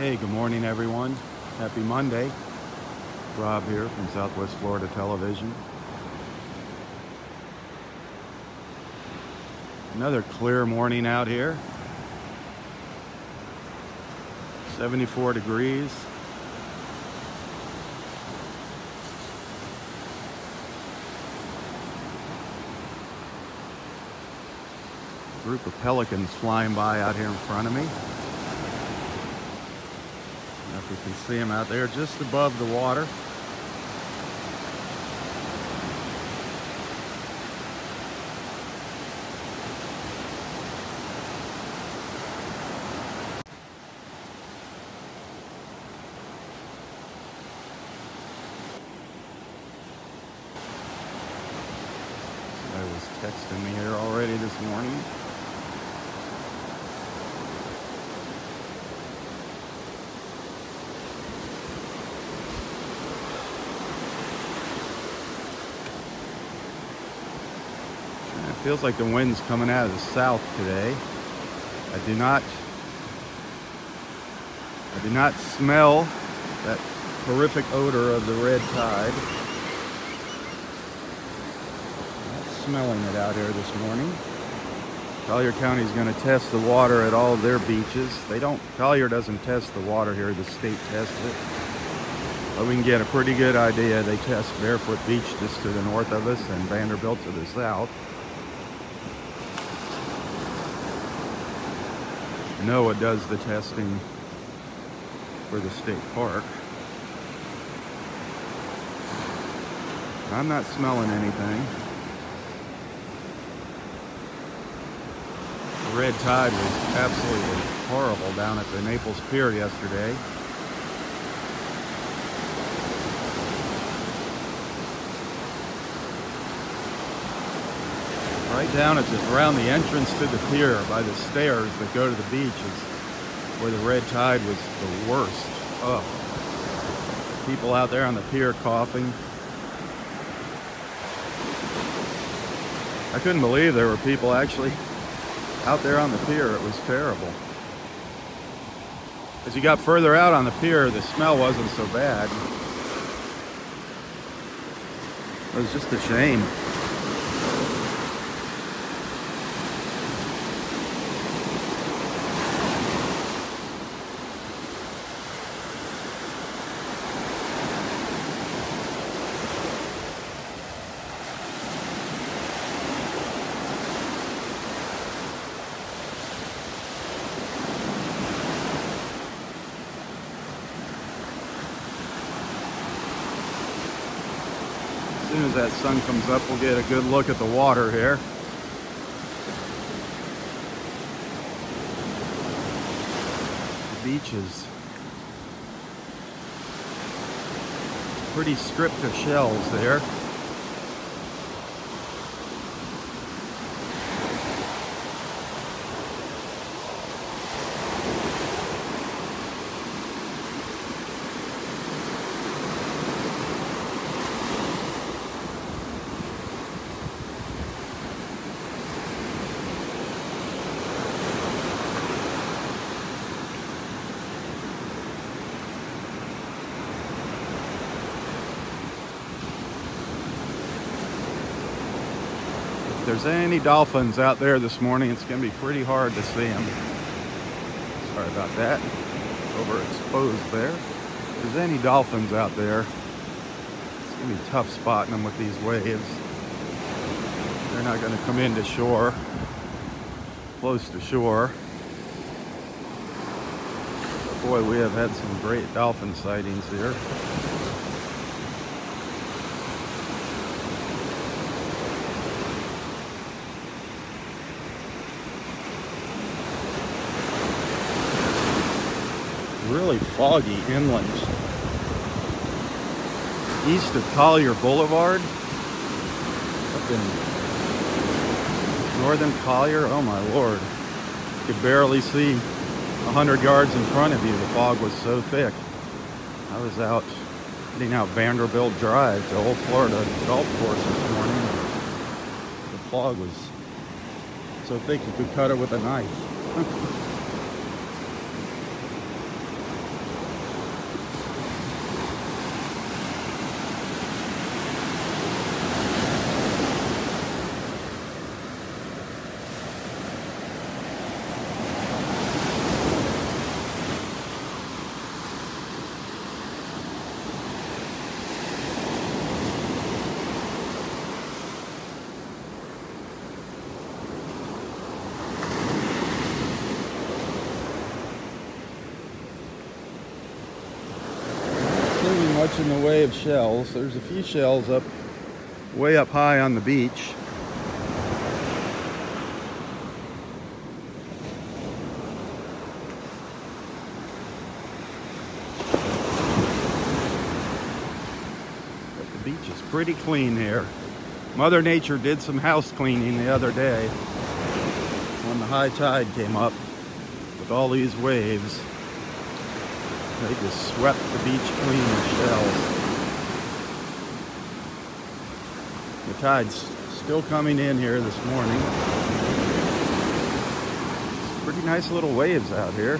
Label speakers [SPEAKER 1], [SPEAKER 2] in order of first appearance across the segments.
[SPEAKER 1] Hey, good morning, everyone. Happy Monday. Robb here from Southwest Florida Television. Another clear morning out here. 74 degrees. group of pelicans flying by out here in front of me. You can see them out there just above the water. I was texting me here already this morning. It feels like the wind's coming out of the south today. I do not I do not smell that horrific odor of the red tide. Not smelling it out here this morning. Collier County is going to test the water at all their beaches. They don't, Collier doesn't test the water here, the state tests it. But we can get a pretty good idea. They test Barefoot Beach just to the north of us and Vanderbilt to the south. NOAA does the testing for the state park. I'm not smelling anything. The red tide was absolutely horrible down at the Naples Pier yesterday. Right down at the, around the entrance to the pier by the stairs that go to the beach is where the red tide was the worst. Oh, people out there on the pier coughing. I couldn't believe there were people actually out there on the pier. It was terrible. As you got further out on the pier, the smell wasn't so bad. It was just a shame. As soon as that sun comes up, we'll get a good look at the water here. The beaches. Pretty stripped of shells there. If there's any dolphins out there this morning, it's going to be pretty hard to see them. Sorry about that. Overexposed there. If there's any dolphins out there, it's going to be tough spotting them with these waves. They're not going to come into shore, close to shore. But boy, we have had some great dolphin sightings here. Really foggy inland. East of Collier Boulevard, up in northern Collier, oh my lord. You could barely see 100 yards in front of you. The fog was so thick. I was out heading out Vanderbilt Drive to Old Florida Golf Course this morning. The fog was so thick you could cut it with a knife. way of shells. There's a few shells up way up high on the beach. But the beach is pretty clean here. Mother Nature did some house cleaning the other day when the high tide came up with all these waves. They just swept the beach clean of shells. The tide's still coming in here this morning. Pretty nice little waves out here.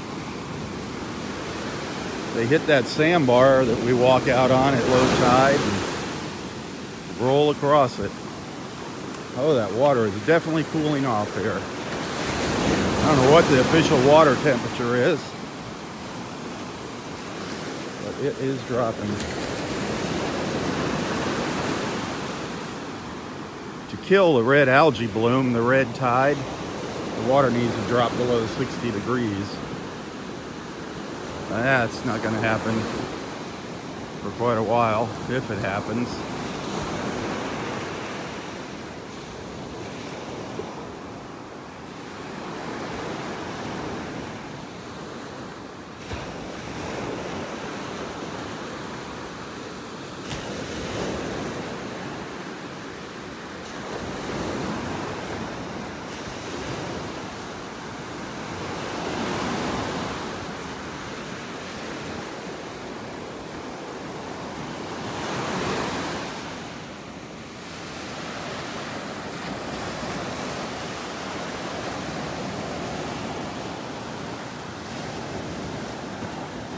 [SPEAKER 1] They hit that sandbar that we walk out on at low tide and roll across it. Oh, that water is definitely cooling off here. I don't know what the official water temperature is but it is dropping. Kill the red algae bloom, the red tide, the water needs to drop below 60 degrees. That's not going to happen for quite a while, if it happens.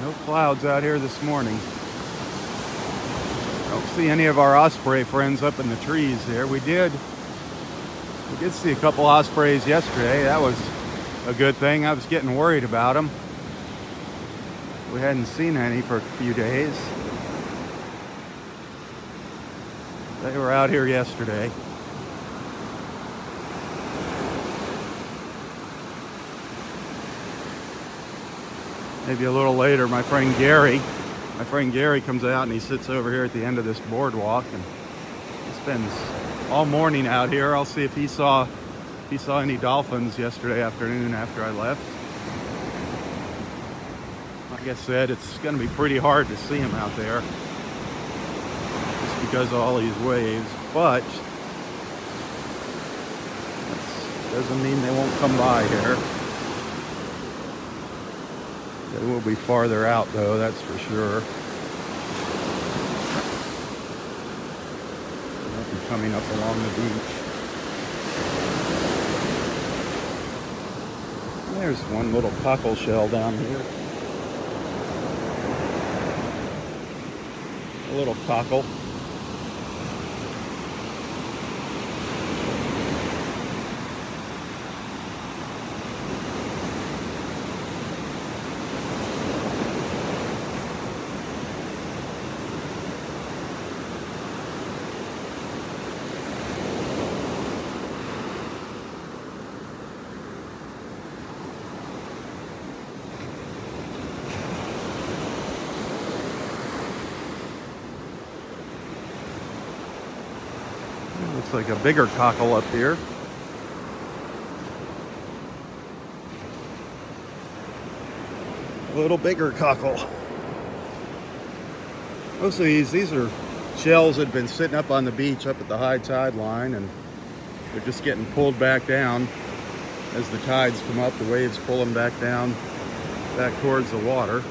[SPEAKER 1] No clouds out here this morning. Don't see any of our osprey friends up in the trees here. We did, we did see a couple ospreys yesterday. That was a good thing. I was getting worried about them. We hadn't seen any for a few days. They were out here yesterday. Maybe a little later, my friend Gary, my friend Gary comes out and he sits over here at the end of this boardwalk and he spends all morning out here. I'll see if he saw if he saw any dolphins yesterday afternoon after I left. Like I said, it's going to be pretty hard to see them out there just because of all these waves, but doesn't mean they won't come by here. They will be farther out though, that's for sure. Coming up along the beach. There's one little cockle shell down here. A little cockle. Like a bigger cockle up here. A little bigger cockle. Most of these, these are shells that have been sitting up on the beach up at the high tide line and they're just getting pulled back down as the tides come up, the waves pull them back down, back towards the water.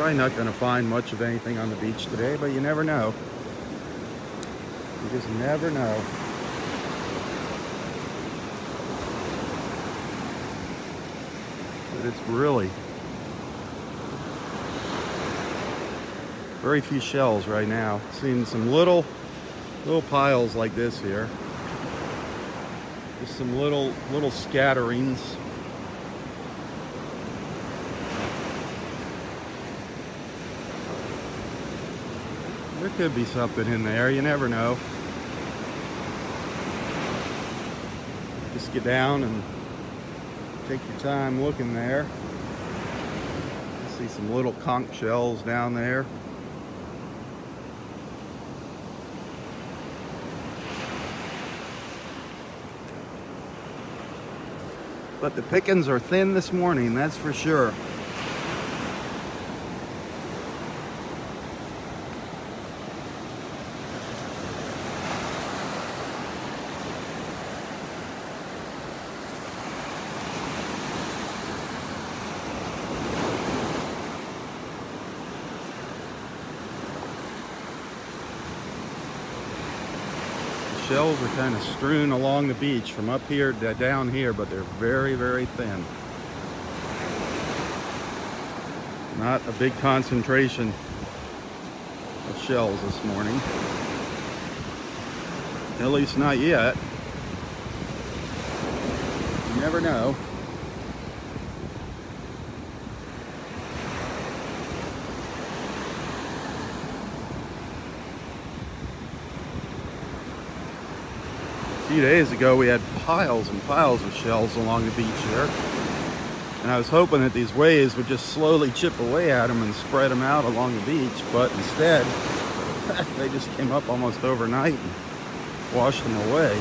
[SPEAKER 1] Probably not going to find much of anything on the beach today, but you never know. You just never know. But it's really very few shells right now. Seeing some little little piles like this here. Just some little little scatterings There could be something in there, you never know. Just get down and take your time looking there. See some little conch shells down there. But the pickings are thin this morning, that's for sure. shells are kind of strewn along the beach from up here to down here, but they're very, very thin. Not a big concentration of shells this morning. At least not yet. You never know. Few days ago we had piles and piles of shells along the beach there. And I was hoping that these waves would just slowly chip away at them and spread them out along the beach, but instead they just came up almost overnight and washed them away.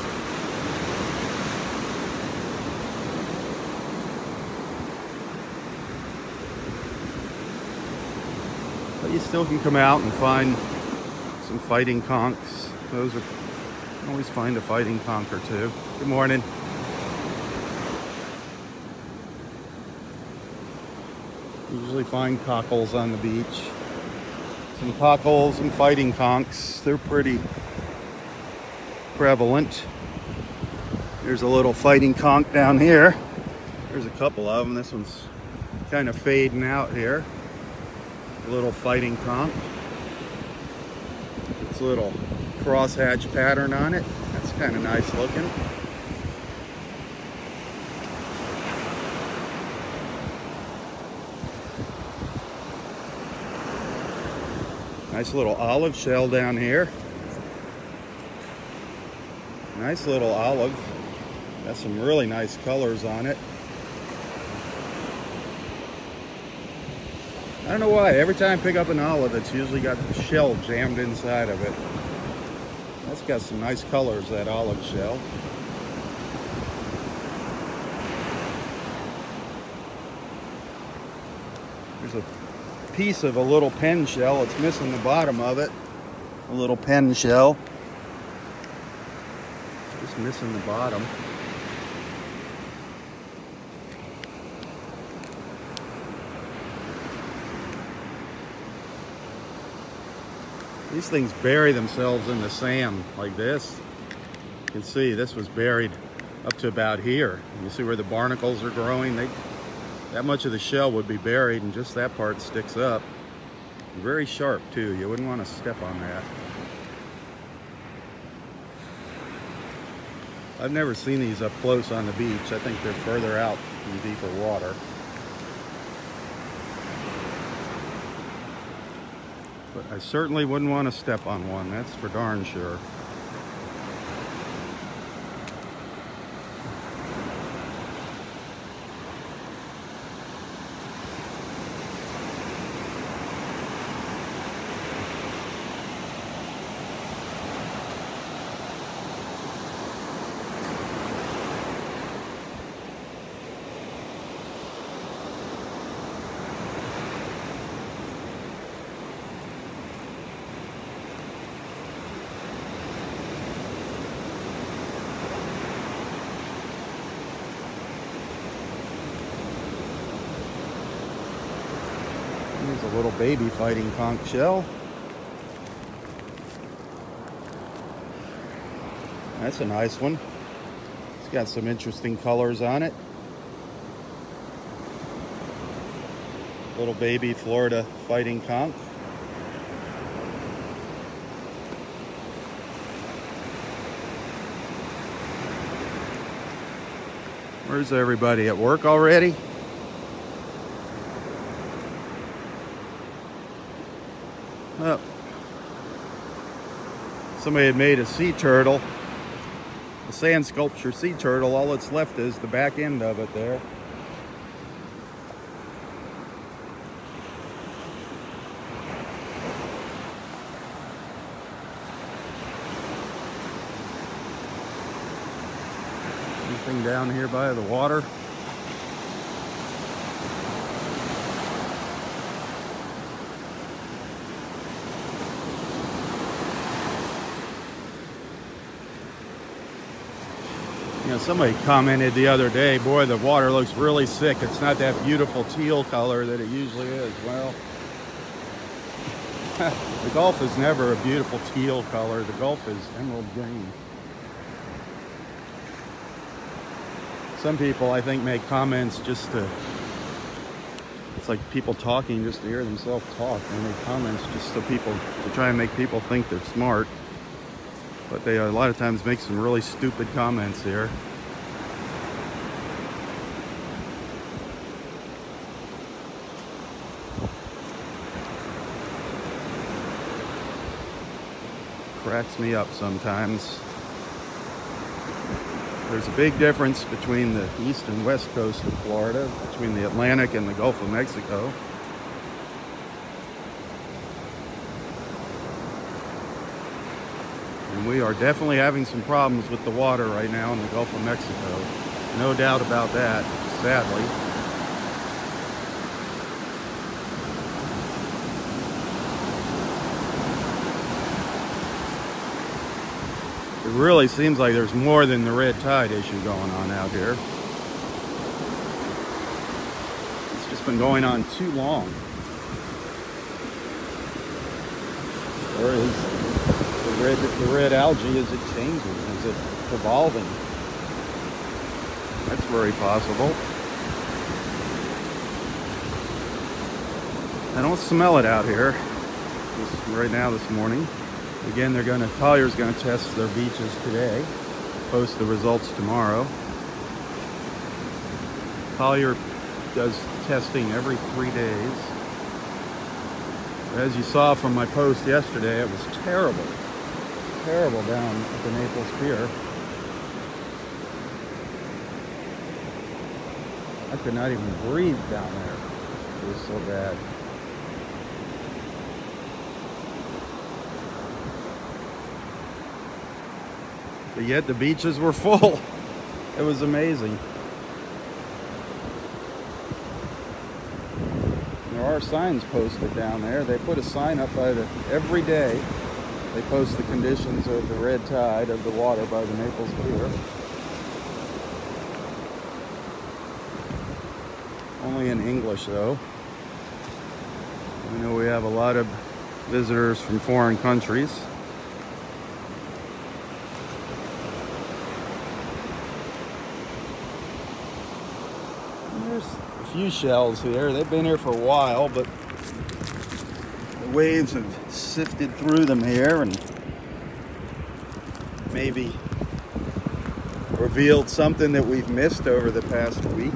[SPEAKER 1] But you still can come out and find some fighting conchs. Those are Always find a fighting conch or two. Good morning. Usually find cockles on the beach. Some cockles and fighting conchs. They're pretty prevalent. There's a little fighting conch down here. There's a couple of them. This one's kind of fading out here. A little fighting conch. It's little crosshatch pattern on it. That's kind of nice looking. Nice little olive shell down here. Nice little olive. Got some really nice colors on it. I don't know why, every time I pick up an olive, it's usually got the shell jammed inside of it. That's got some nice colors, that olive shell. There's a piece of a little pen shell. It's missing the bottom of it. A little pen shell. Just missing the bottom. These things bury themselves in the sand like this. You can see this was buried up to about here. You see where the barnacles are growing? They, that much of the shell would be buried and just that part sticks up. Very sharp too. You wouldn't want to step on that. I've never seen these up close on the beach. I think they're further out in deeper water. I certainly wouldn't want to step on one, that's for darn sure. Here's a little baby fighting conch shell. That's a nice one. It's got some interesting colors on it. Little baby Florida fighting conch. Where's everybody at work already? somebody had made a sea turtle, a sand sculpture sea turtle. All that's left is the back end of it there. Anything down here by the water. You know, somebody commented the other day, boy, the water looks really sick. It's not that beautiful teal color that it usually is. Well, the Gulf is never a beautiful teal color. The Gulf is emerald green. Some people, I think, make comments just to, it's like people talking just to hear themselves talk. They make comments just so people, to try and make people think they're smart. But they a lot of times make some really stupid comments here. Cracks me up sometimes. There's a big difference between the east and west coast of Florida, between the Atlantic and the Gulf of Mexico. We are definitely having some problems with the water right now in the Gulf of Mexico. No doubt about that, sadly. It really seems like there's more than the red tide issue going on out here. It's just been going on too long. Or is red, the red algae, is it changing? Is it evolving? That's very possible. I don't smell it out here right now this morning. Again, they're going to, Collier's going to test their beaches today, post the results tomorrow. Collier does testing every three days. As you saw from my post yesterday, it was terrible. Terrible down at the Naples Pier. I could not even breathe down there. It was so bad. But yet the beaches were full. It was amazing. There are signs posted down there. They put a sign up by the every day. They post the conditions of the red tide of the water by the Naples Pier. Only in English though. I know we have a lot of visitors from foreign countries. There's a few shells here. They've been here for a while, but waves have sifted through them here and maybe revealed something that we've missed over the past week.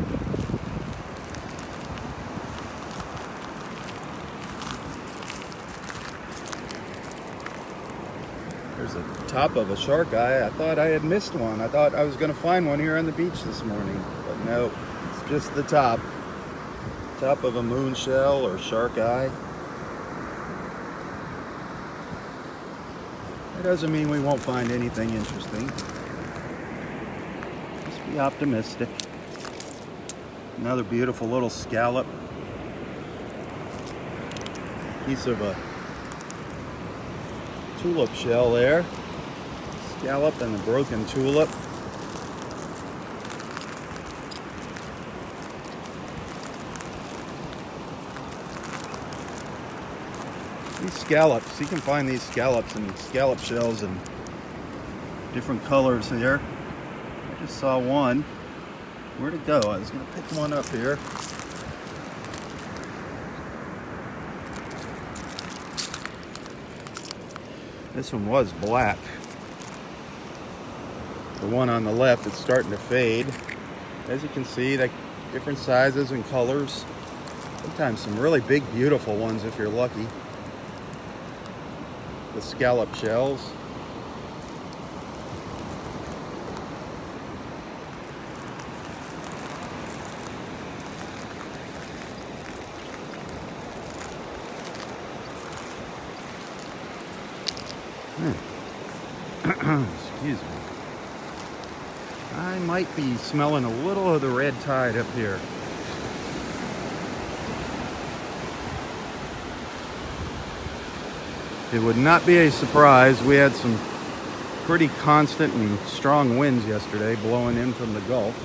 [SPEAKER 1] There's a top of a shark eye. I thought I had missed one. I thought I was going to find one here on the beach this morning, but no it's just the top. Top of a moon shell or shark eye. That doesn't mean we won't find anything interesting. Just be optimistic. Another beautiful little scallop. Piece of a tulip shell there. Scallop and a broken tulip. Scallops, you can find these scallops and scallop shells and different colors here. I just saw one. Where'd it go? I was gonna pick one up here. This one was black. The one on the left is starting to fade. As you can see, like different sizes and colors. Sometimes some really big, beautiful ones if you're lucky the scallop shells. Hmm. Excuse me. I might be smelling a little of the red tide up here. It would not be a surprise. We had some pretty constant and strong winds yesterday blowing in from the Gulf.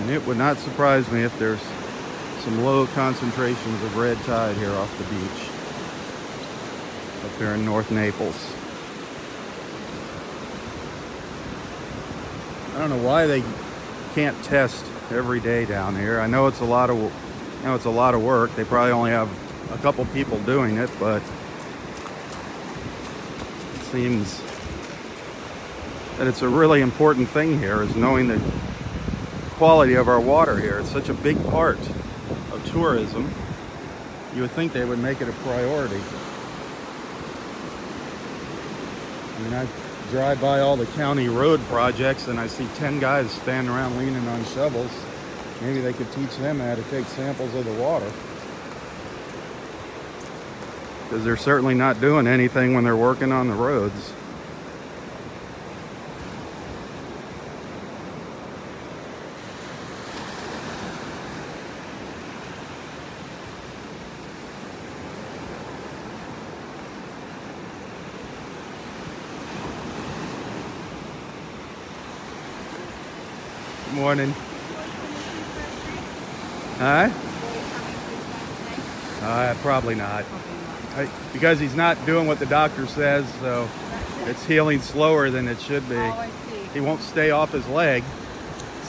[SPEAKER 1] And it would not surprise me if there's some low concentrations of red tide here off the beach up here in North Naples. I don't know why they can't test every day down here. I know it's a lot of you know it's a lot of work. They probably only have a couple people doing it, but it seems that it's a really important thing here is knowing the quality of our water here. It's such a big part of tourism. You would think they would make it a priority. I mean, I drive by all the county road projects and I see 10 guys standing around leaning on shovels. Maybe they could teach them how to take samples of the water. Because they're certainly not doing anything when they're working on the roads. morning. Huh? Uh, probably not. I, because he's not doing what the doctor says, so it's healing slower than it should be.
[SPEAKER 2] Oh,
[SPEAKER 1] he won't stay off his leg,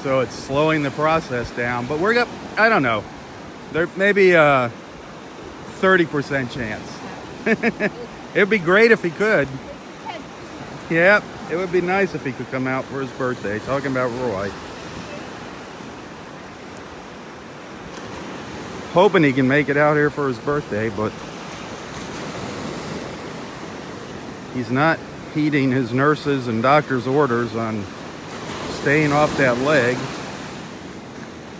[SPEAKER 1] so it's slowing the process down. But we're got, I don't know, there may be a 30% chance. It'd be great if he could. Yep, it would be nice if he could come out for his birthday. Talking about Roy. hoping he can make it out here for his birthday, but he's not heeding his nurses and doctor's orders on staying off that leg.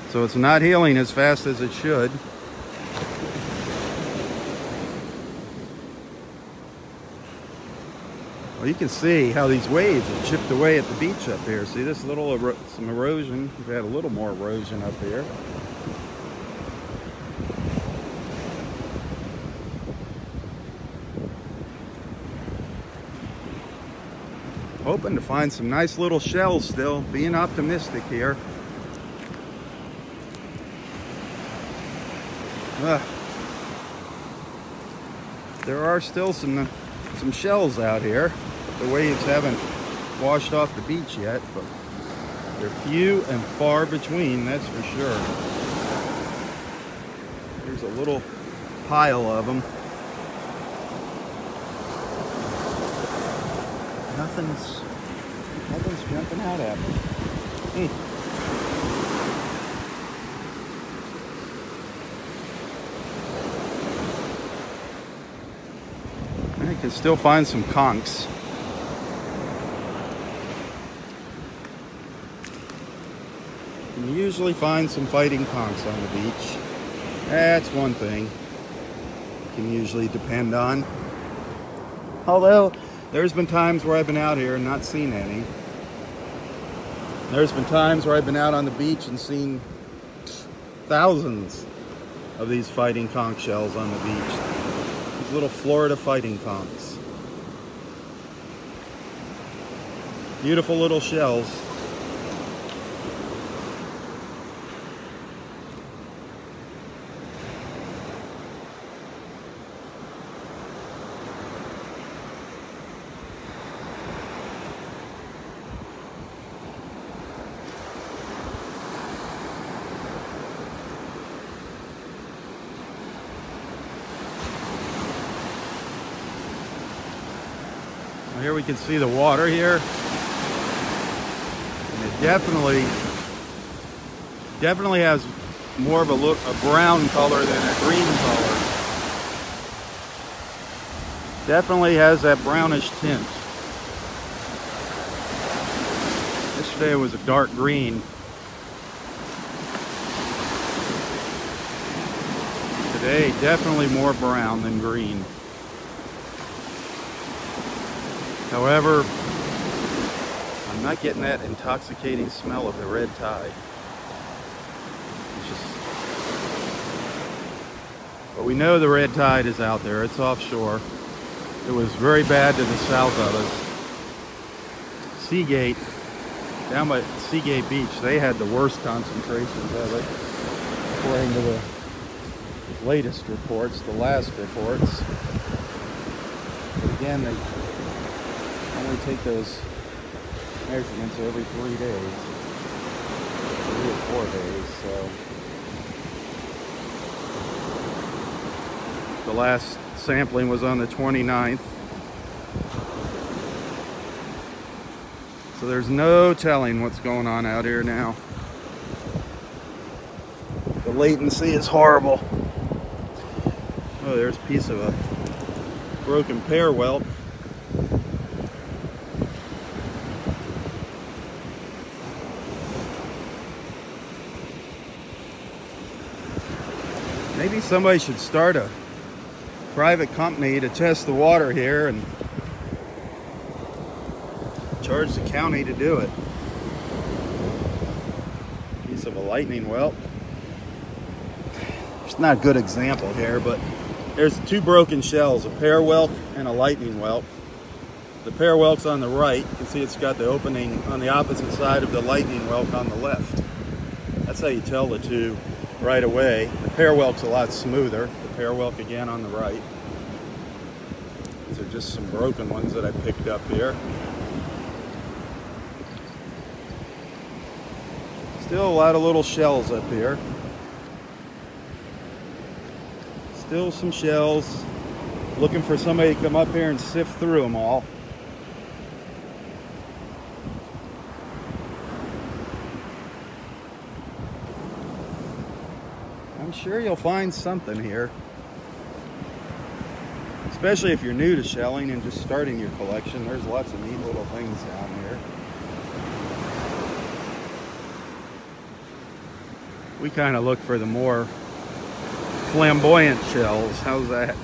[SPEAKER 1] So it's not healing as fast as it should. Well, you can see how these waves have chipped away at the beach up here. See this little, ero some erosion. We've had a little more erosion up here. Hoping to find some nice little shells still, being optimistic here. There are still some some shells out here. The waves haven't washed off the beach yet, but they're few and far between, that's for sure. Here's a little pile of them. Nothing's nothing's jumping out at me. I can still find some conchs. You can usually find some fighting conchs on the beach. That's one thing you can usually depend on. Although there's been times where I've been out here and not seen any. There's been times where I've been out on the beach and seen thousands of these fighting conch shells on the beach. These little Florida fighting conchs. Beautiful little shells. Here we can see the water here. And it definitely, definitely has more of a look, a brown color than a green color. Definitely has that brownish tint. Yesterday it was a dark green. Today, definitely more brown than green. However, I'm not getting that intoxicating smell of the red tide. It's just... But we know the red tide is out there. It's offshore. It was very bad to the south of us. Seagate, down by Seagate Beach, they had the worst concentrations of it, according to the latest reports, the last reports. But again, they only take those measurements every three days, three or four days, so. The last sampling was on the 29th. So there's no telling what's going on out here now. The latency is horrible. Oh, there's a piece of a broken pear whelk. Maybe somebody should start a private company to test the water here and charge the county to do it. Piece of a lightning whelk. It's not a good example here, but there's two broken shells, a pear whelk and a lightning whelk. The pear whelk's on the right. You can see it's got the opening on the opposite side of the lightning whelk on the left. That's how you tell the two right away. The pear whelk's a lot smoother. The pear whelk again on the right. These are just some broken ones that I picked up here. Still a lot of little shells up here. Still some shells. Looking for somebody to come up here and sift through them all. I'm sure you'll find something here. Especially if you're new to shelling and just starting your collection, there's lots of neat little things down here. We kind of look for the more flamboyant shells. How's that?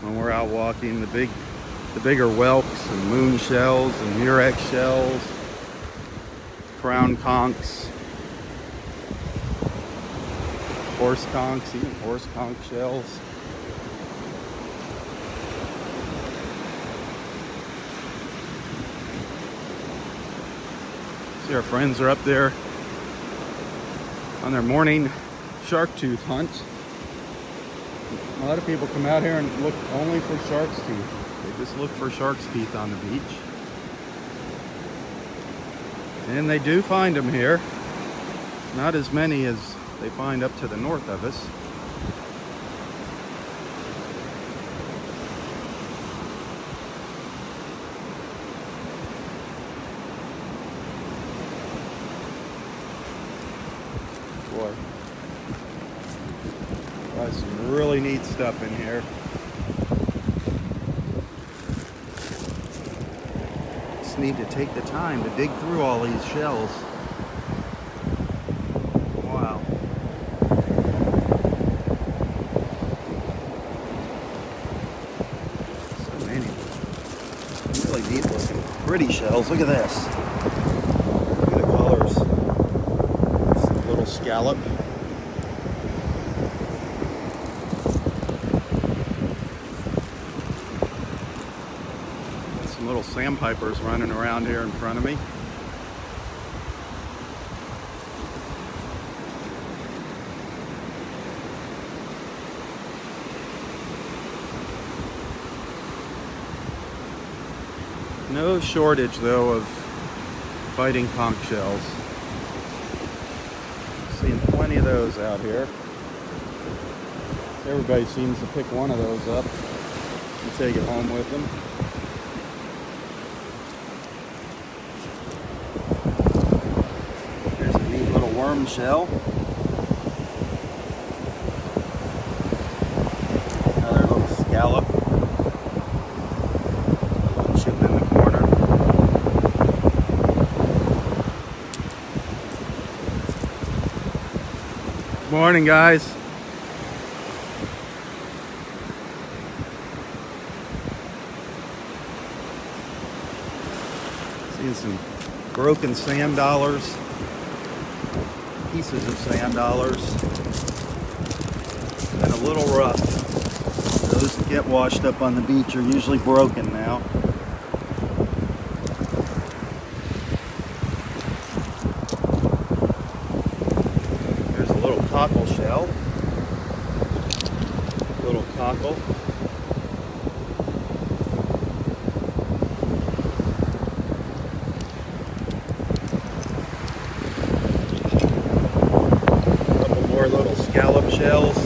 [SPEAKER 1] When we're out walking, the big, the bigger whelks and moon shells and murex shells, crown conchs, horse conchs, even horse conch shells. See our friends are up there on their morning shark tooth hunt. A lot of people come out here and look only for shark's teeth. They just look for shark's teeth on the beach. And they do find them here. Not as many as they find up to the north of us. Boy. Got some really neat stuff in here. Just need to take the time to dig through all these shells. Wow. So many. Really neat looking. Pretty shells. Look at this. Look at the colors. A little scallop. Some little sandpipers running around here in front of me. No shortage though of fighting conch shells. Seeing plenty of those out here. Everybody seems to pick one of those up and take it home with them. There's a neat little worm shell. Another little scallop. Shooting in the corner. Morning, guys. Seeing some broken sand dollars, pieces of sand dollars, and a little rough. Those that get washed up on the beach are usually broken now. There's a little cockle shell. Little cockle. couple more little scallop shells.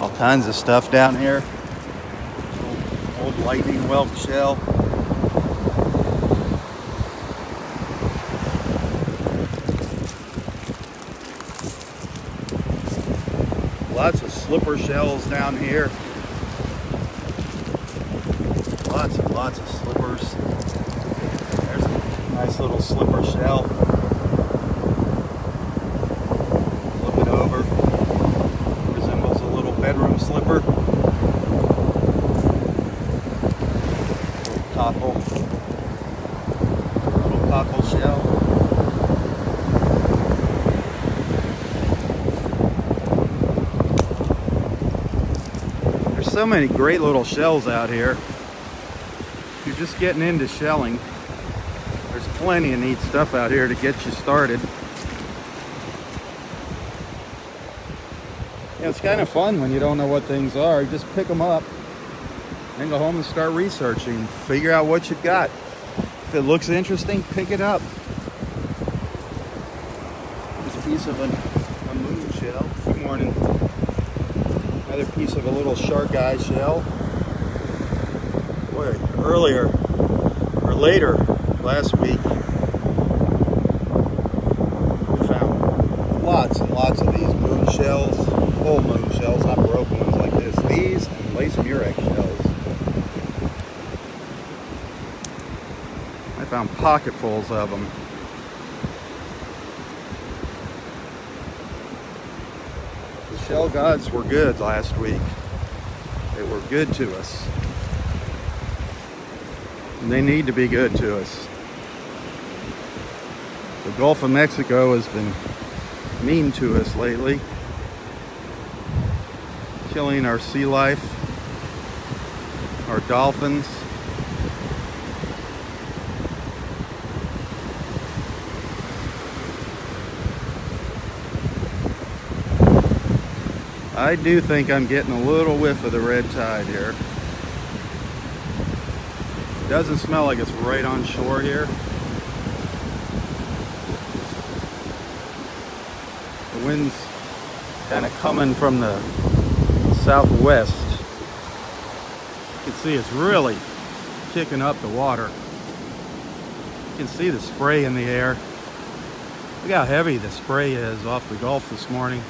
[SPEAKER 1] All kinds of stuff down here. Whelk shell. Lots of slipper shells down here. Lots and lots of slippers. There's a nice little slipper shell. Flip it over. Resembles a little bedroom slipper. Little cockle. Little cockle There's so many great little shells out here if you're just getting into shelling, there's plenty of neat stuff out here to get you started. Yeah, it's kind of fun when you don't know what things are. Just pick them up and go home and start researching. Figure out what you've got. If it looks interesting, pick it up. A piece of a, a moon shell. Good morning. Another piece of a little shark eye shell boy, earlier or later last week, we found lots and lots of these moon shells, whole moon shells, not broken ones like this. These and lace murex shells. I found pocketfuls of them. The shell gods were good last week. They were good to us. And they need to be good to us. The Gulf of Mexico has been mean to us lately, killing our sea life, our dolphins. I do think I'm getting a little whiff of the red tide here. Doesn't smell like it's right on shore here. The wind's kind of coming from the southwest. You can see it's really kicking up the water. You can see the spray in the air. Look how heavy the spray is off the Gulf this morning.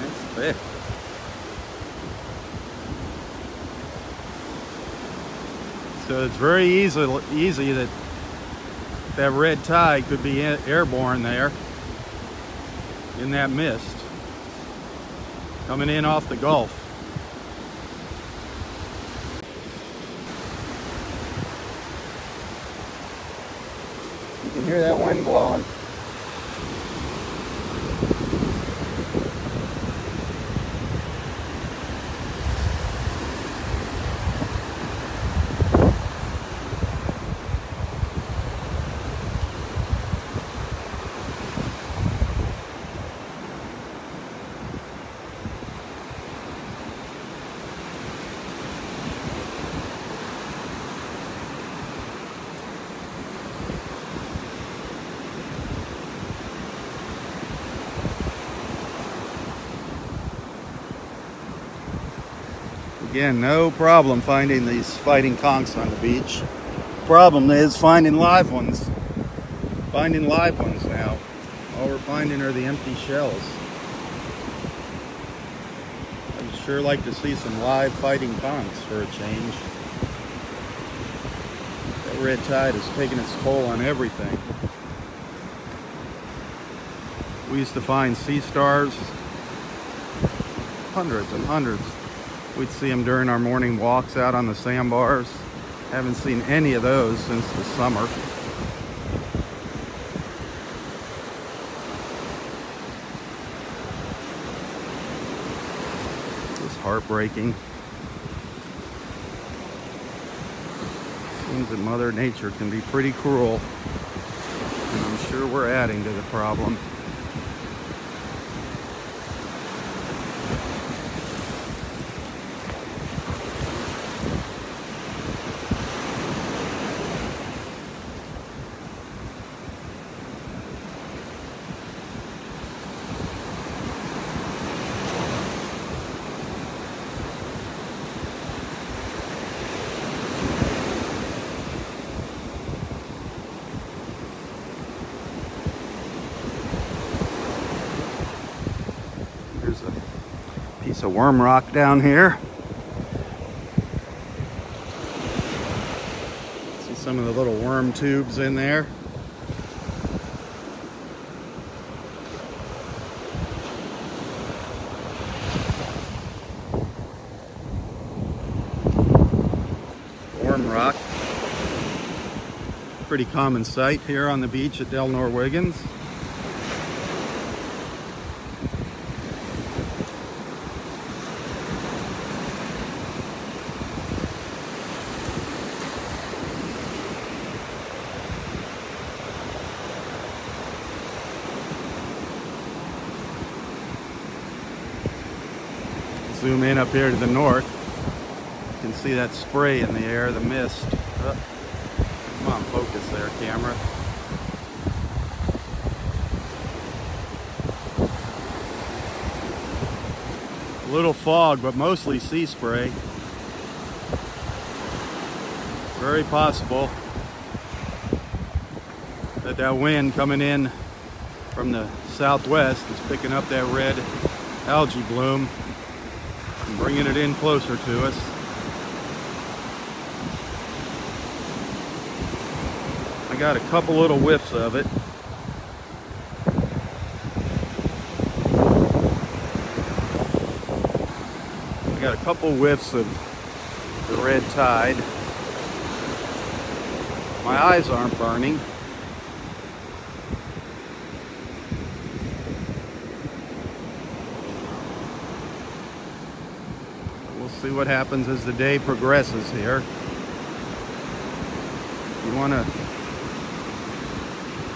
[SPEAKER 1] That's thick. So it's very easy, easy that that red tide could be airborne there in that mist coming in off the Gulf. You can hear that wind blowing. Again, no problem finding these fighting conchs on the beach. Problem is finding live ones. Finding live ones now. All we're finding are the empty shells. I'd sure like to see some live fighting conchs for a change. That red tide is taking its toll on everything. We used to find sea stars, hundreds and hundreds. We'd see them during our morning walks out on the sandbars. Haven't seen any of those since the summer. It's heartbreaking. Seems that Mother Nature can be pretty cruel. And I'm sure we're adding to the problem. There's a piece of worm rock down here. See some of the little worm tubes in there. Worm rock. Pretty common sight here on the beach at Delnor-Wiggins. Zoom in up here to the north. You can see that spray in the air, the mist. Uh, come on, focus there, camera. A little fog, but mostly sea spray. Very possible that that wind coming in from the southwest is picking up that red algae bloom bringing it in closer to us. I got a couple little whiffs of it. I got a couple whiffs of the red tide. My eyes aren't burning. We'll see what happens as the day progresses here. You want to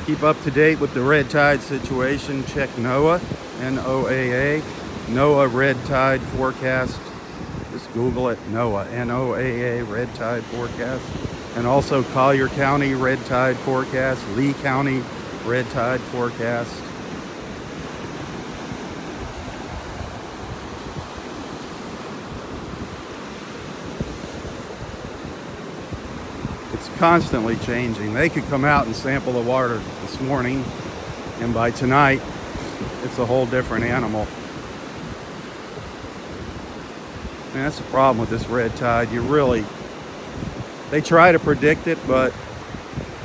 [SPEAKER 1] keep up to date with the red tide situation, check NOAA, N-O-A-A, NOAA red tide forecast. Just Google it, NOAA, N-O-A-A red tide forecast. And also Collier County red tide forecast, Lee County red tide forecast. It's constantly changing. They could come out and sample the water this morning, and by tonight, it's a whole different animal. And that's the problem with this red tide. You really, they try to predict it, but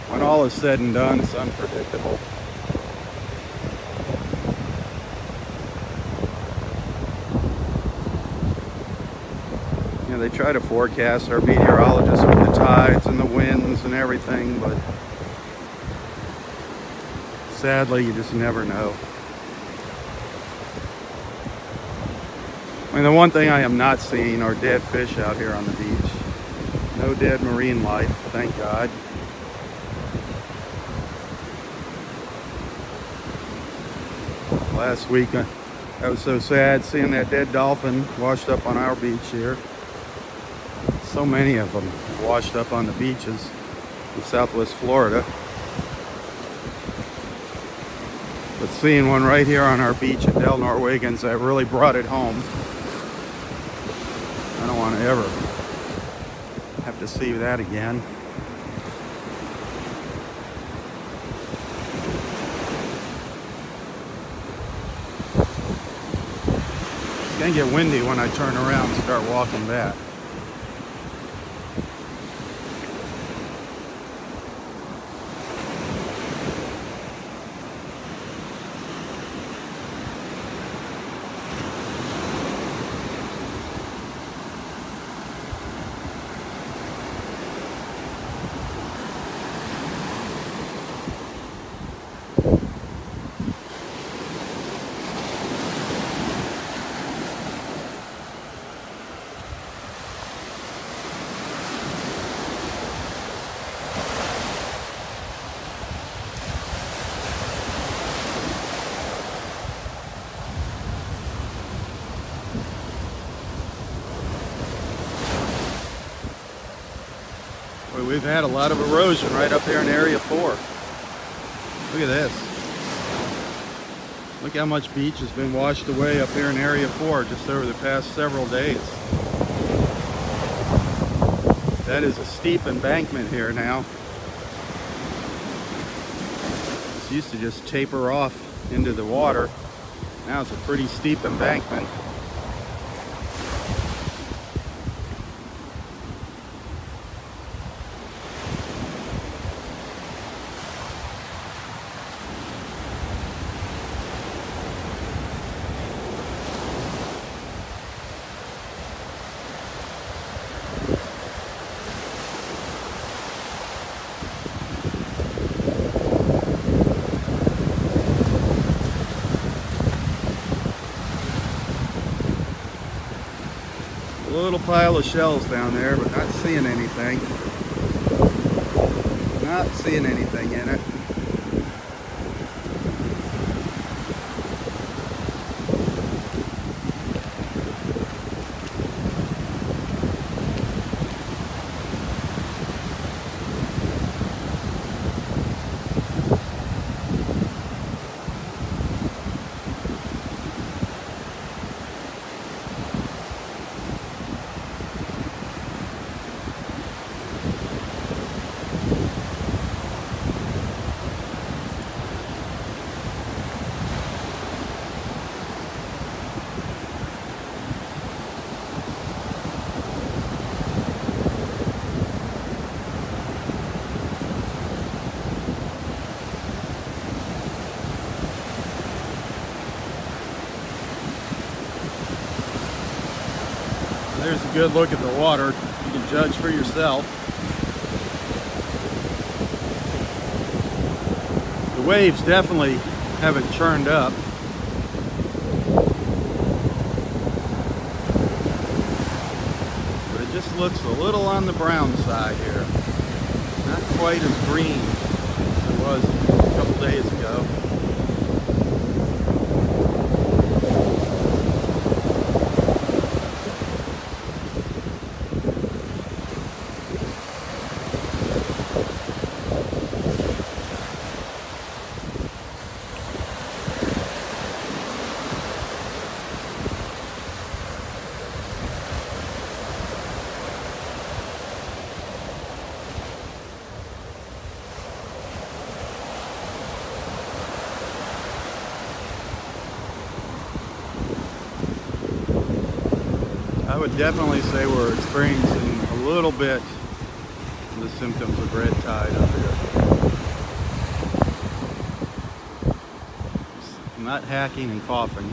[SPEAKER 1] when all is said and done, it's unpredictable. Know, they try to forecast our meteorologists with the tides and the winds and everything, but sadly, you just never know. I mean, the one thing I am not seeing are dead fish out here on the beach. No dead marine life, thank God. Last week, I, was so sad seeing that dead dolphin washed up on our beach here. So many of them washed up on the beaches in southwest Florida. But seeing one right here on our beach at Delnor-Wiggins, that really brought it home. I don't want to ever have to see that again. It's gonna get windy when I turn around and start walking back. we've had a lot of erosion right up there in area four. Look at this. Look how much beach has been washed away up there in area four just over the past several days. That is a steep embankment here now. This used to just taper off into the water. Now it's a pretty steep embankment. little pile of shells down there, but not seeing anything. Not seeing anything in it. There's a good look at the water. You can judge for yourself. The waves definitely haven't churned up. But it just looks a little on the brown side here. Not quite as green as it was a couple days ago. I would definitely say we're experiencing a little bit the symptoms of red tide up here. Not hacking and coughing.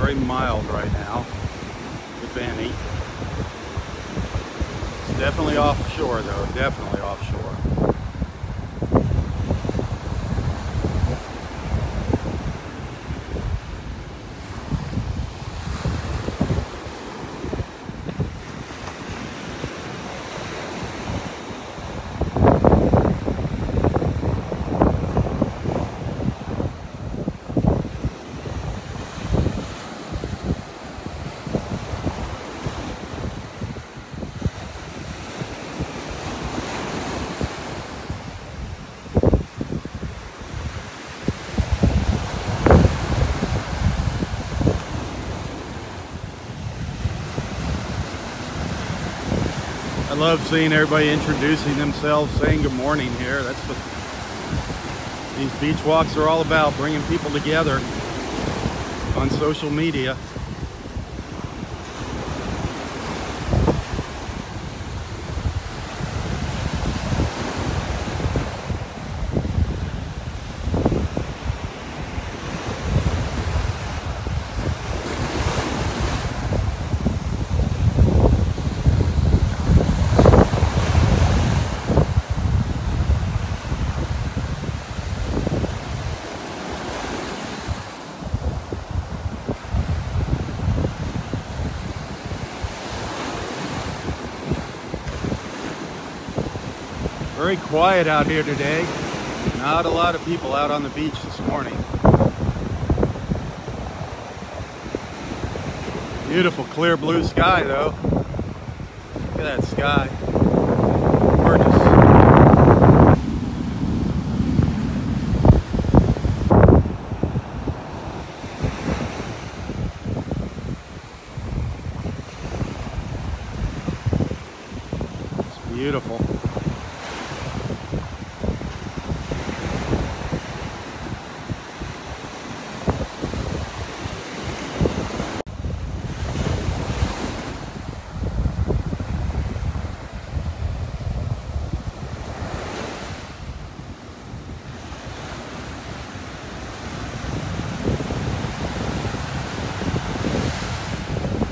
[SPEAKER 1] Very mild right now, if any. It's definitely offshore though, definitely love seeing everybody introducing themselves, saying good morning here. That's what these beach walks are all about, bringing people together on social media. Very quiet out here today. Not a lot of people out on the beach this morning. Beautiful clear blue sky though. Look at that sky. Gorgeous. It's beautiful.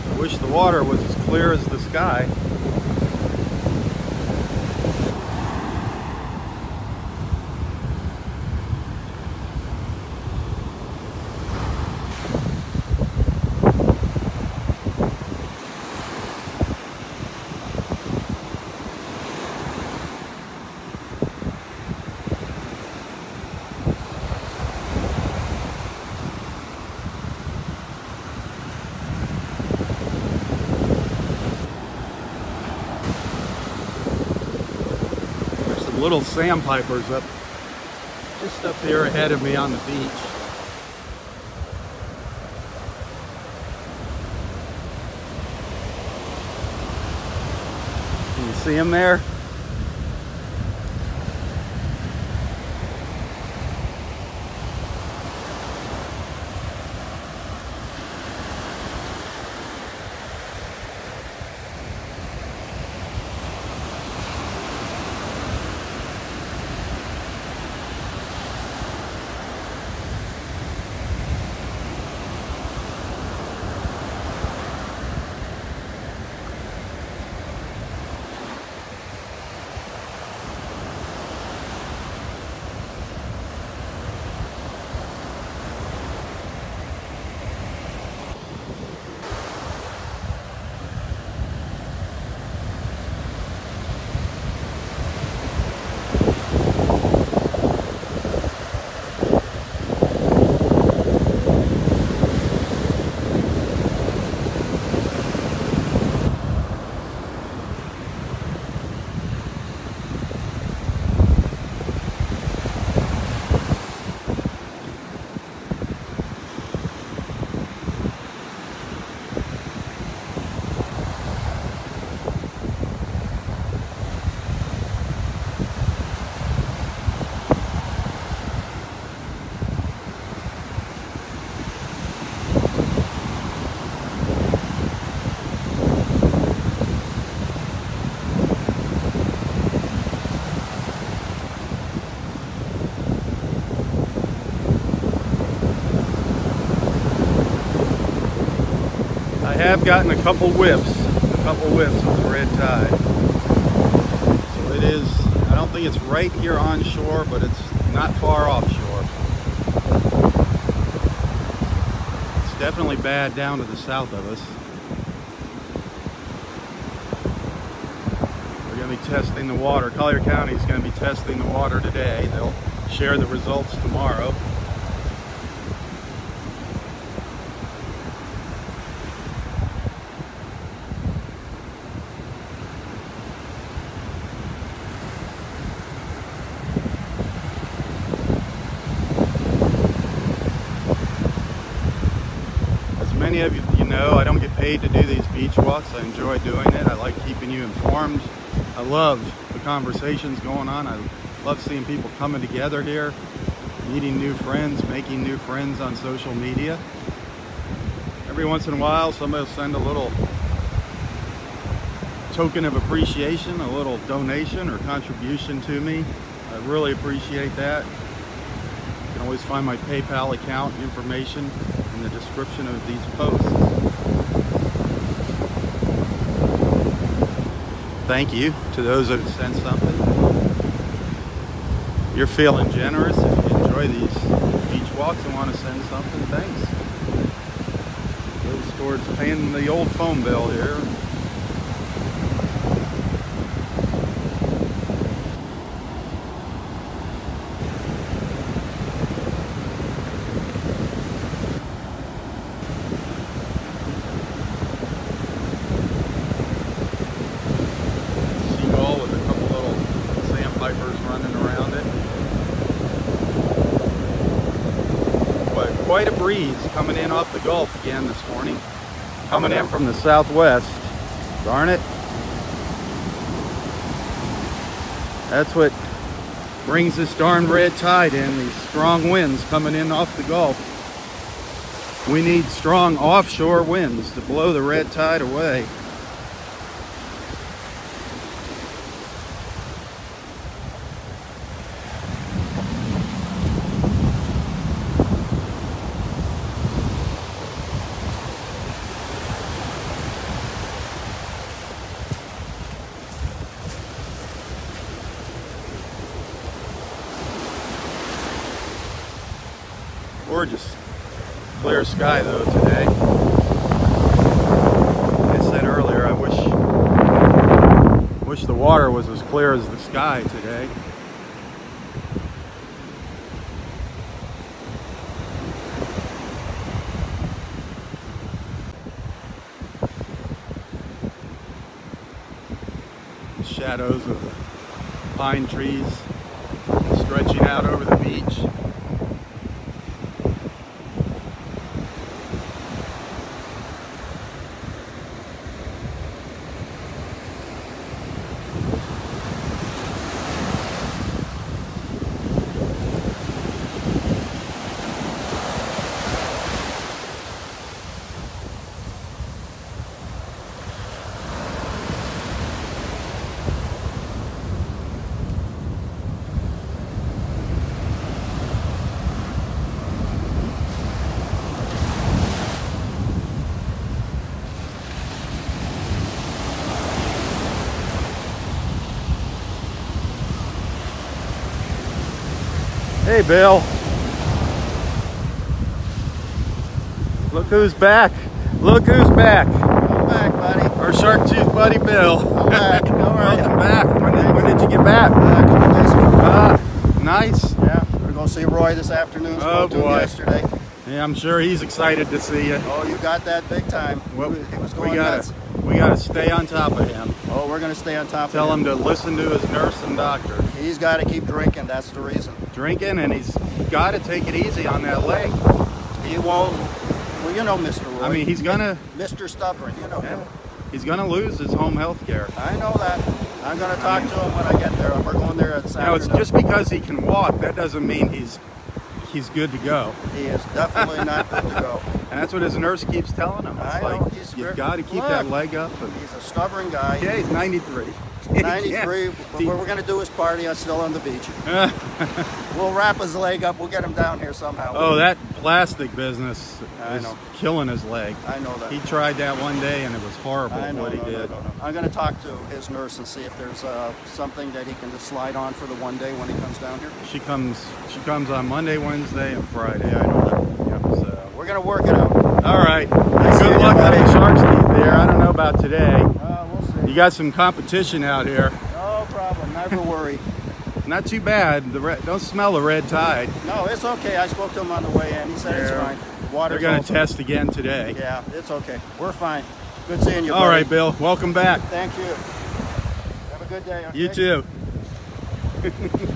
[SPEAKER 1] I wish the water was as clear as the sky. Little sandpipers up just up here ahead of me on the beach. Can you see them there? Have gotten a couple whiffs, a couple whiffs of the red tide. So it is, I don't think it's right here on shore, but it's not far offshore. It's definitely bad down to the south of us. We're going to be testing the water. Collier County is going to be testing the water today. They'll share the results tomorrow. As many of you you know, I don't get paid to do these beach walks. I enjoy doing it. I like keeping you informed I love the conversations going on. I love seeing people coming together here, meeting new friends, making new friends on social media. Every once in a while, somebody will send a little token of appreciation, a little donation or contribution to me. I really appreciate that. You can always find my PayPal account information in the description of these posts. Thank you to those that have sent something. You're feeling generous if you enjoy these beach walks and want to send something, thanks. Goes towards paying the old phone bill here. seagull with a couple little sandpipers running around it. But quite a breeze coming in off the Gulf again this morning. Coming in from the southwest. Darn it. That's what brings this darn red tide in, these strong winds coming in off the Gulf. We need strong offshore winds to blow the red tide away. Clear sky though today. Like I said earlier, I wish wish the water was as clear as the sky today. The shadows of the pine trees stretching out over the beach. Hey, Bill. Look who's back. Look who's back.
[SPEAKER 2] I'm back, buddy.
[SPEAKER 1] Our shark tooth buddy, Bill.
[SPEAKER 2] I'm back. How are
[SPEAKER 1] Welcome
[SPEAKER 2] you?
[SPEAKER 1] back. When did, when did you get back?
[SPEAKER 2] Uh, a couple days ago.
[SPEAKER 1] Ah, nice.
[SPEAKER 2] Yeah, we're going to see Roy this afternoon.
[SPEAKER 1] Oh,
[SPEAKER 2] to
[SPEAKER 1] boy.
[SPEAKER 2] yesterday.
[SPEAKER 1] Yeah, I'm sure he's excited to see you.
[SPEAKER 2] Oh, you got that big time.
[SPEAKER 1] Well,
[SPEAKER 2] he, was- was
[SPEAKER 1] we gotta,
[SPEAKER 2] nuts.
[SPEAKER 1] we gotta stay on top of him.
[SPEAKER 2] Oh, we're going to stay on top of
[SPEAKER 1] him. Tell him to listen to his nurse and doctor.
[SPEAKER 2] He's got to keep drinking. That's the reason.
[SPEAKER 1] Drinking, and he's got to take it easy on that leg.
[SPEAKER 2] He won't. Well, you know Mr. Roy.
[SPEAKER 1] I mean, he's gonna,
[SPEAKER 2] Mr. Stubborn. You know him.
[SPEAKER 1] he's gonna lose his home health care.
[SPEAKER 2] I know that. I'm going to talk to him when I get there. We're going there this
[SPEAKER 1] Now, it's just because he can walk, that doesn't mean he's he's good to go.
[SPEAKER 2] He is definitely not good to go.
[SPEAKER 1] And that's what his nurse keeps telling him. It's
[SPEAKER 2] I know,
[SPEAKER 1] like,
[SPEAKER 2] he's
[SPEAKER 1] you've got to keep that leg up. And,
[SPEAKER 2] He's a stubborn guy.
[SPEAKER 1] yeah, he's 93.
[SPEAKER 2] 93. What we're going to do is party. I'm still on the beach. We'll wrap his leg up. We'll get him down here somehow.
[SPEAKER 1] oh, that plastic business
[SPEAKER 2] I
[SPEAKER 1] is
[SPEAKER 2] know.
[SPEAKER 1] killing his leg.
[SPEAKER 2] I know that.
[SPEAKER 1] He tried that one day and it was horrible
[SPEAKER 2] I know,
[SPEAKER 1] what he
[SPEAKER 2] no,
[SPEAKER 1] did.
[SPEAKER 2] no, no. I'm going to talk to his nurse and see if there's uh, something that he can just slide on for the one day when he comes down here.
[SPEAKER 1] She comes she comes on Monday, Wednesday, and Friday.
[SPEAKER 2] I know that.
[SPEAKER 1] Yep, so.
[SPEAKER 2] We're going to work it out.
[SPEAKER 1] All right.
[SPEAKER 2] Nice
[SPEAKER 1] Good luck on the Sharks teeth there. I don't know about today.
[SPEAKER 2] We'll see.
[SPEAKER 1] You got some competition out here.
[SPEAKER 2] No problem. Never worry.
[SPEAKER 1] Not too bad. The red, don't smell the red tide.
[SPEAKER 2] No, it's okay. I spoke to him on the way in. He said it's fine.
[SPEAKER 1] Water.
[SPEAKER 2] They're
[SPEAKER 1] going to
[SPEAKER 2] also-
[SPEAKER 1] test again today.
[SPEAKER 2] Yeah, it's okay. We're fine. Good seeing you.
[SPEAKER 1] All
[SPEAKER 2] buddy.
[SPEAKER 1] right, Bill. Welcome back.
[SPEAKER 2] Thank you. Have a good day. Okay?
[SPEAKER 1] You too.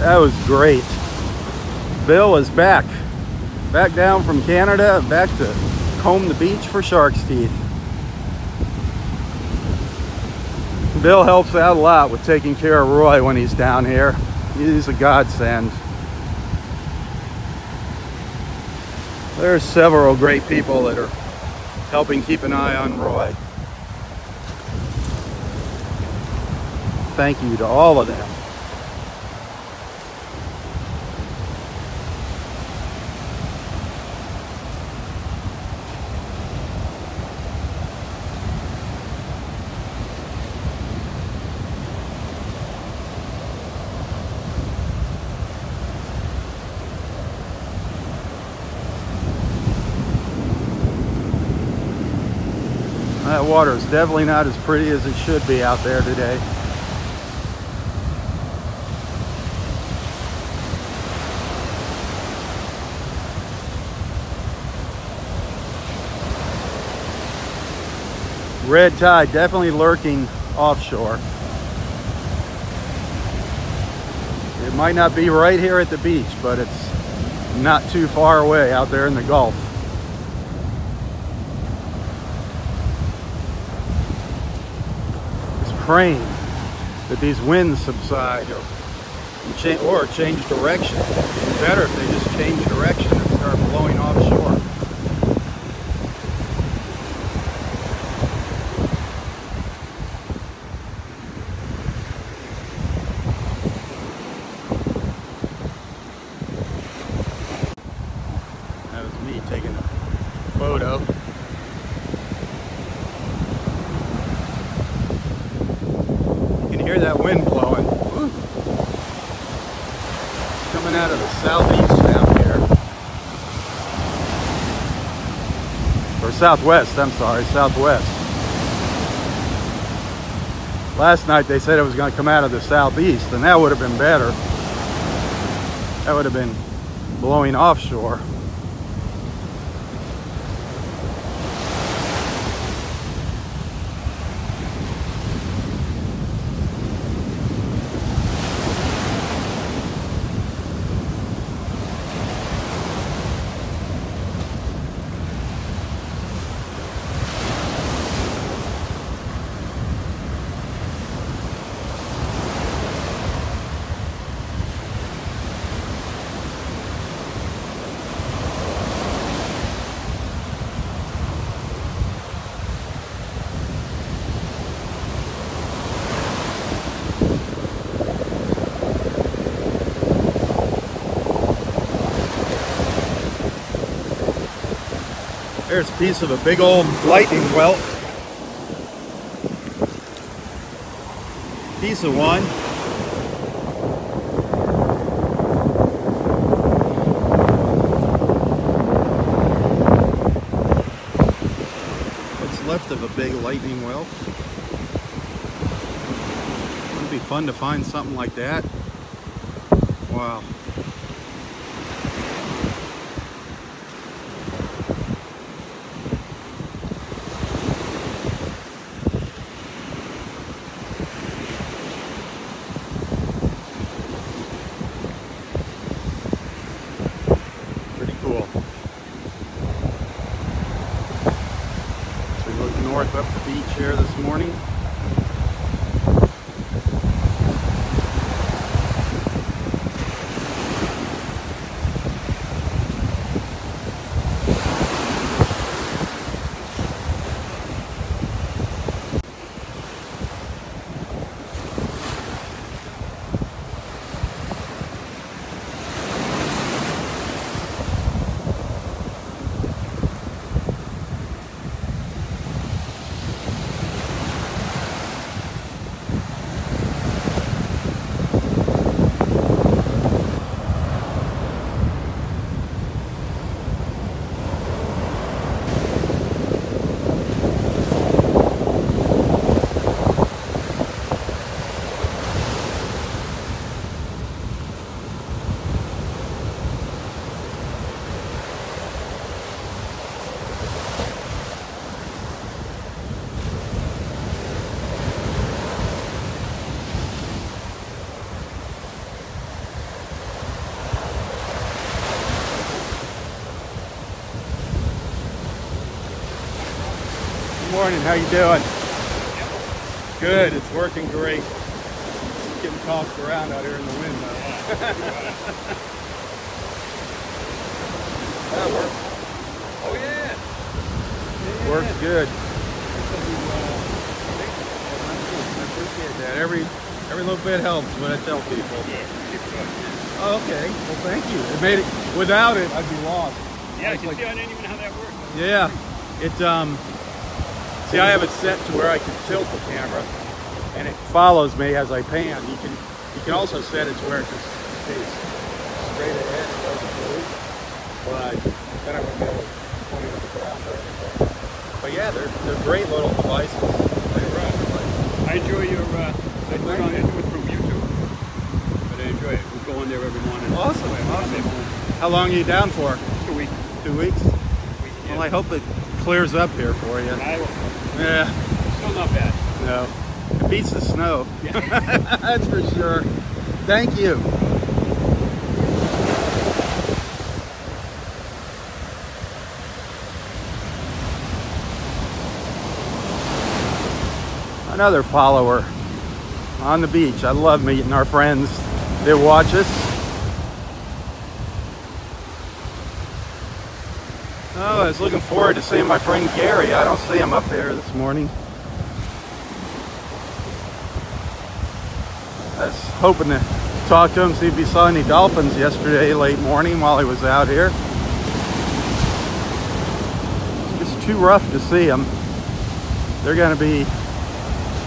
[SPEAKER 1] that was great. Bill is back. Back down from Canada, back to comb the beach for shark's teeth. Bill helps out a lot with taking care of Roy when he's down here. He's a godsend. There's several great people that are helping keep an eye on Roy. Thank you to all of them. That water is definitely not as pretty as it should be out there today. Red tide definitely lurking offshore. It might not be right here at the beach, but it's not too far away out there in the Gulf. Praying that these winds subside or, or change direction. It'd be better if they just change direction and start blowing offshore. That was me taking a photo. You can hear that wind blowing. Woo. Coming out of the southeast down here. Or southwest, I'm sorry, southwest. Last night they said it was going to come out of the southeast, and that would have been better. That would have been blowing offshore. There's a piece of a big old lightning whelk. Piece of one. What's left of a big lightning whelk. It'd be fun to find something like that. Wow. Morning. How you doing? Good. It's working great. It's getting tossed around out here in the wind though. that works.
[SPEAKER 3] Oh yeah.
[SPEAKER 1] Works good. I appreciate that. Every every little bit helps when I tell people. Oh, okay. Well, thank you. It made it. Without it, I'd be lost.
[SPEAKER 3] Yeah, I
[SPEAKER 1] It's
[SPEAKER 3] can
[SPEAKER 1] like-
[SPEAKER 3] see. I didn't even know how that worked.
[SPEAKER 1] Yeah. It um. See, I have it set to where I can tilt the camera, and it follows me as I pan. You can you can also set it to where it just stays straight ahead and doesn't move. But then I would be able to point it at the ground. But yeah, they're they're great little devices. They run.
[SPEAKER 3] I enjoy your. Uh, I do it on. I do it from YouTube, but I enjoy it. We go on there every morning.
[SPEAKER 1] Awesome, awesome. How long are you down for?
[SPEAKER 3] Two weeks.
[SPEAKER 1] Two weeks. Well, I hope it clears up here for you. Yeah.
[SPEAKER 3] Still not bad.
[SPEAKER 1] No. It beats the snow. That's for sure. Thank you. Another follower on the beach. I love meeting our friends that watch us. Oh, I was looking forward to seeing my friend Gary. I don't see him up there this morning. I was hoping to talk to him, see if he saw any dolphins yesterday late morning while he was out here. It's just too rough to see them. They're going to be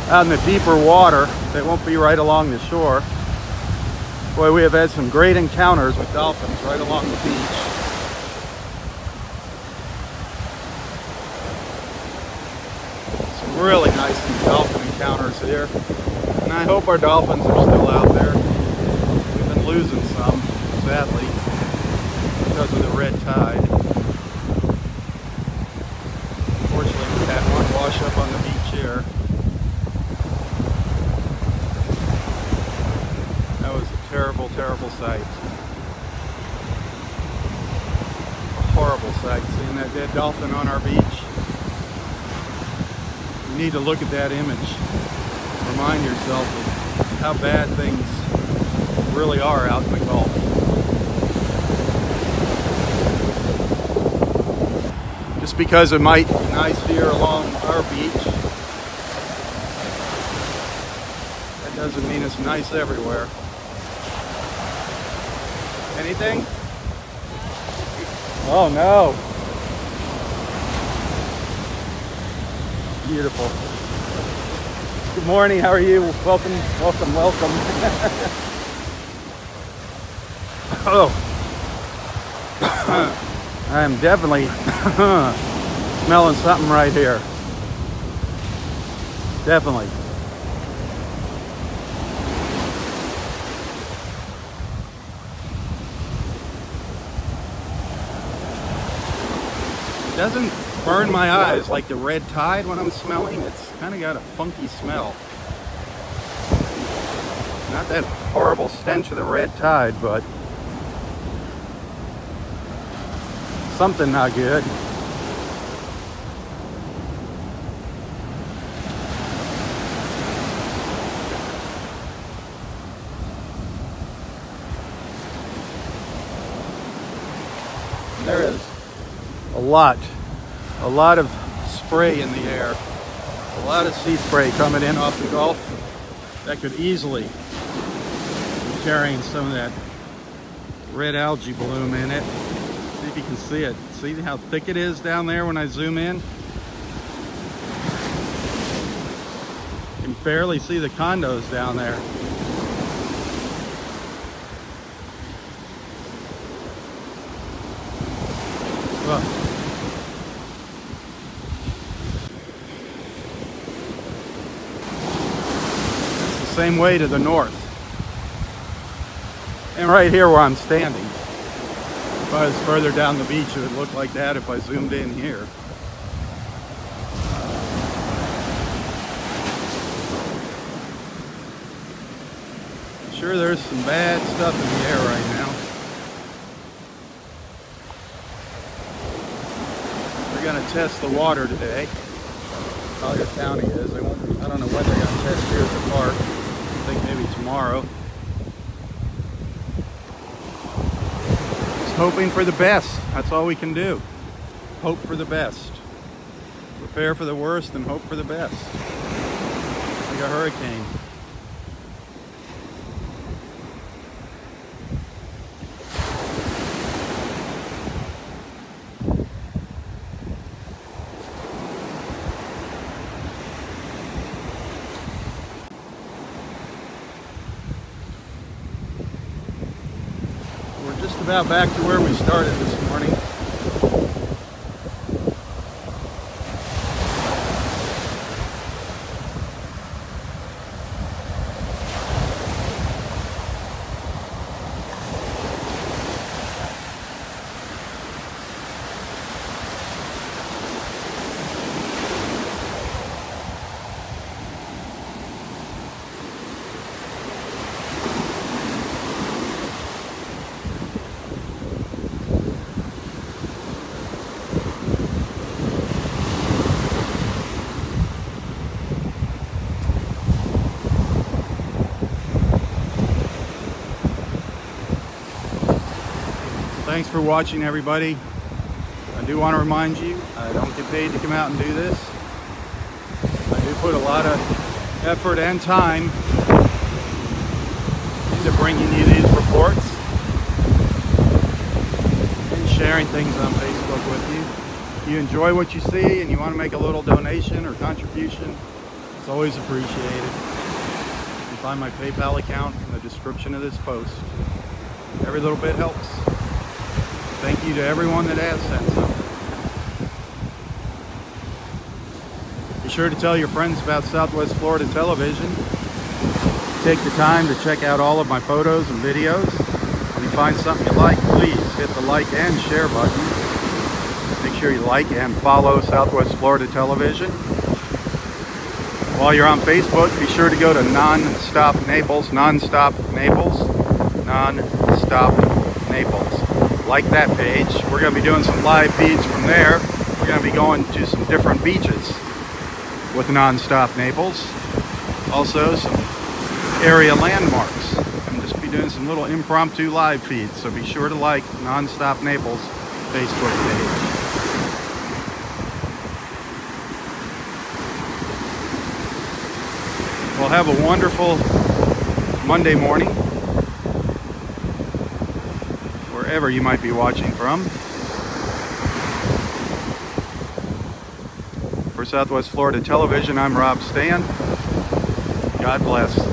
[SPEAKER 1] out in the deeper water. They won't be right along the shore. Boy, we have had some great encounters with dolphins right along the beach. Some really nice dolphin encounters here. And I hope our dolphins are still out there. We've been losing some, sadly, because of the red tide. Fortunately, we had one wash up on the beach here. That was a terrible, terrible sight. A horrible sight, seeing that dead dolphin on our beach. Need to look at that image remind yourself of how bad things really are out in the Gulf. Just because it might be nice here along our beach, that doesn't mean it's nice everywhere. Anything? Oh no. Beautiful. Good morning. How are you? Welcome, welcome, welcome. oh, I am definitely smelling something right here. Definitely. Doesn't burn my eyes like the red tide when I'm smelling. It's kind of got a funky smell. Not that horrible stench of the red tide, but something not good. There is a lot, a lot of spray in the air. A lot of sea spray coming in off the Gulf that could easily be carrying some of that red algae bloom in it. See if you can see it. See how thick it is down there when I zoom in? You can barely see the condos down there. Same way to the north. And right here where I'm standing. If I was further down the beach, it would look like that if I zoomed in here. Sure, there's some bad stuff in the air right now. We're gonna test the water today. Collier County is. I don't know when they're to test here at the park. Tomorrow. Just hoping for the best. That's all we can do. Hope for the best. Prepare for the worst and hope for the best. Like a hurricane. We're just about back to where we started this morning. Thanks for watching, everybody. I do want to remind you, I don't get paid to come out and do this. I do put a lot of effort and time into bringing you these reports and sharing things on Facebook with you. If you enjoy what you see and you want to make a little donation or contribution, it's always appreciated. You can find my PayPal account in the description of this post. Every little bit helps. Thank you to everyone that has sent something. Be sure to tell your friends about Southwest Florida Television. Take the time to check out all of my photos and videos. When you find something you like, please hit the like and share button. Make sure you like and follow Southwest Florida Television. While you're on Facebook, be sure to go to Non-Stop Naples, Non-Stop Naples, Non-Stop Naples like that page. We're going to be doing some live feeds from there. We're going to be going to some different beaches with Nonstop Naples. Also some area landmarks. I'm just be doing some little impromptu live feeds, so be sure to like Nonstop Naples Facebook page. Well, have a wonderful Monday morning wherever you might be watching from. For Southwest Florida Television, I'm Robb Stan. God bless.